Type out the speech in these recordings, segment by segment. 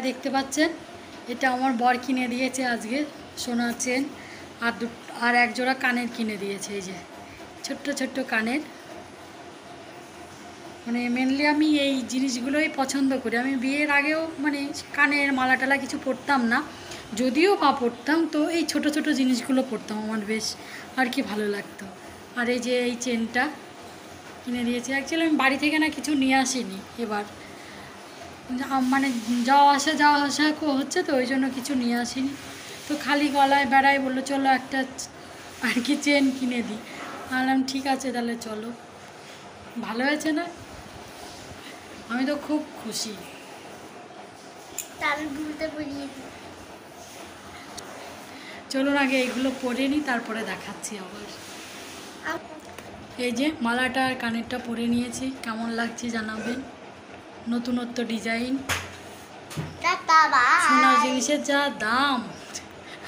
দেখতে পাচ্ছেন, এটা আমার বর কিনে দিয়েছে আজকে সোনার চেন, আর দু, আর এক জোড়া কানের কিনে দিয়েছে, এই যে, ছোট্ট ছোট্ট কানের। মানে মেনলি আমি এই জিনিসগুলোই পছন্দ করি। আমি বিয়ের আগেও মানে কানের মালা টালা কিছু পরতাম না, যদিও বা পরতাম, তো এই ছোট ছোট জিনিসগুলো পরতাম, আমার বেশ আর কি ভালো লাগতো। আর এই যে এই চেনটা কিনে দিয়েছে অ্যাকচুয়ালি আমি বাড়ি থেকে না কিছু নিয়ে আসিনি এবার। মানে যাওয়া আসা যাওয়া আসা কো- হচ্ছে তো ওই জন্য কিছু নিয়ে আসিনি। তো খালি গলায় বেড়াই বলল চলো একটা আর কি চেন কিনে দিই। বললাম ঠিক আছে তাহলে চলো। ভালো হয়েছে না? আমি তো খুব খুশি। চলুন আগে এগুলো পরে নিই তারপরে দেখাচ্ছি আবার। এই যে মালাটা আর কানেরটা পরে নিয়েছি। কেমন লাগছে জানাবেন? নতুনত্ব ডিজাইন। সোনার জিনিসের যা দাম।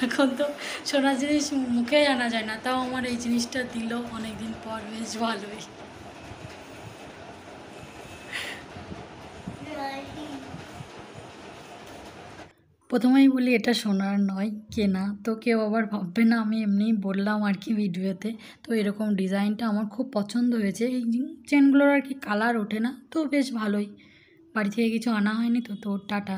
এখন তো সোনার জিনিস মুখে আনা যায় না তাও আমার এই জিনিসটা দিল অনেকদিন পর বেশ ভালোই। প্রথমেই বলি এটা সোনার নয় কেনা। তো কেউ আবার ভাববে না আমি এমনিই বললাম আর কি ভিডিওতে। তো এরকম ডিজাইনটা আমার খুব পছন্দ হয়েছে। এই চেনগুলোর আর কি কালার ওঠে না তো বেশ ভালোই। বাড়ি থেকে কিছু আনা হয়নি তো তো টাটা।